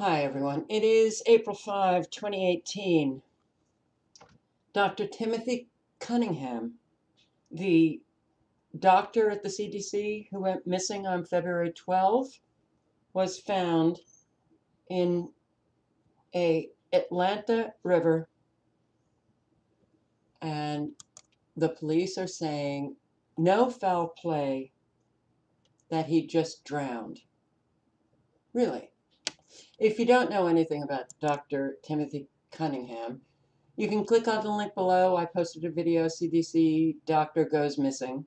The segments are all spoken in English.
Hi, everyone. It is April 5, 2018. Dr. Timothy Cunningham, the doctor at the CDC who went missing on February 12, was found in a Atlanta river and the police are saying no foul play that he just drowned. Really? If you don't know anything about Dr. Timothy Cunningham, you can click on the link below. I posted a video, CDC Doctor Goes Missing.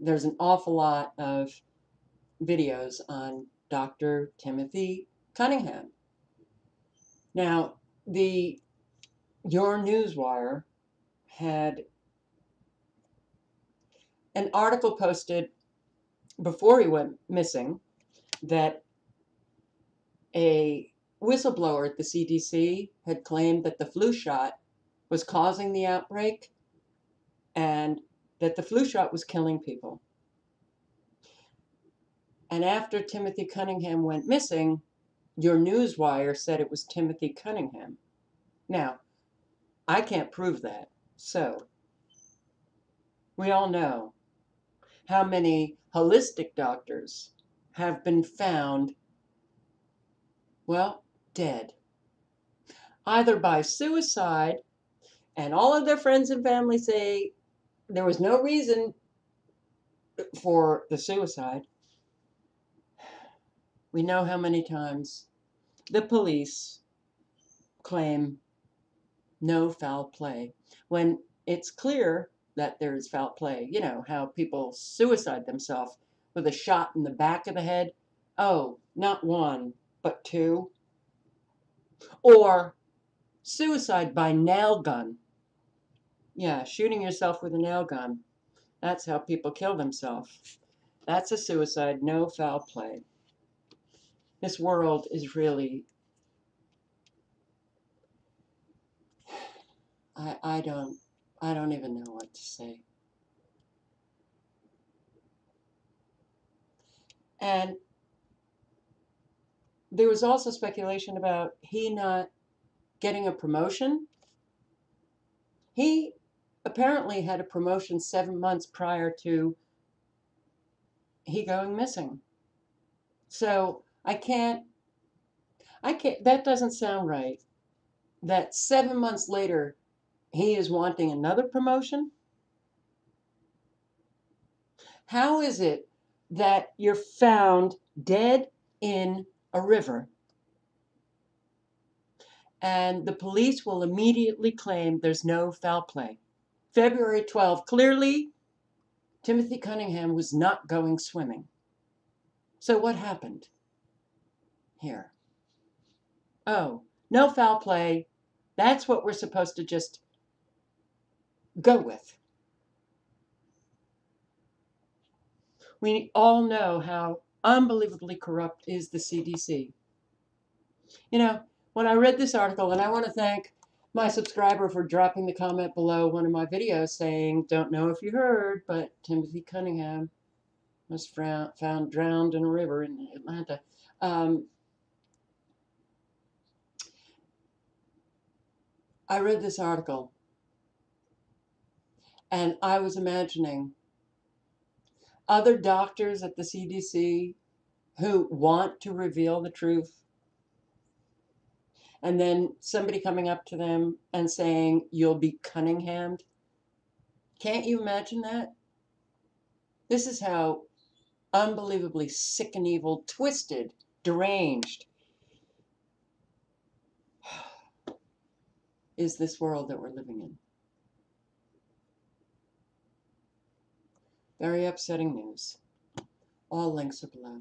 There's an awful lot of videos on Dr. Timothy Cunningham. Now, the Your Newswire had an article posted before he went missing that a whistleblower at the CDC had claimed that the flu shot was causing the outbreak and that the flu shot was killing people. And after Timothy Cunningham went missing, your newswire said it was Timothy Cunningham. Now, I can't prove that. So, we all know how many holistic doctors have been found well, dead. Either by suicide, and all of their friends and family say there was no reason for the suicide. We know how many times the police claim no foul play when it's clear that there is foul play. You know, how people suicide themselves with a shot in the back of the head. Oh, not one, but two. Or suicide by nail gun. Yeah, shooting yourself with a nail gun. That's how people kill themselves. That's a suicide, no foul play. This world is really I I don't I don't even know what to say. And there was also speculation about he not getting a promotion. He apparently had a promotion seven months prior to he going missing. So I can't, I can't, that doesn't sound right. That seven months later, he is wanting another promotion? How is it that you're found dead in a river. And the police will immediately claim there's no foul play. February 12, clearly, Timothy Cunningham was not going swimming. So what happened here? Oh, no foul play. That's what we're supposed to just go with. We all know how unbelievably corrupt is the CDC. You know, when I read this article, and I want to thank my subscriber for dropping the comment below one of my videos saying, don't know if you heard, but Timothy Cunningham was found drowned in a river in Atlanta. Um, I read this article and I was imagining other doctors at the CDC who want to reveal the truth and then somebody coming up to them and saying, You'll be Cunningham. Can't you imagine that? This is how unbelievably sick and evil, twisted, deranged is this world that we're living in. Very upsetting news. All links are below.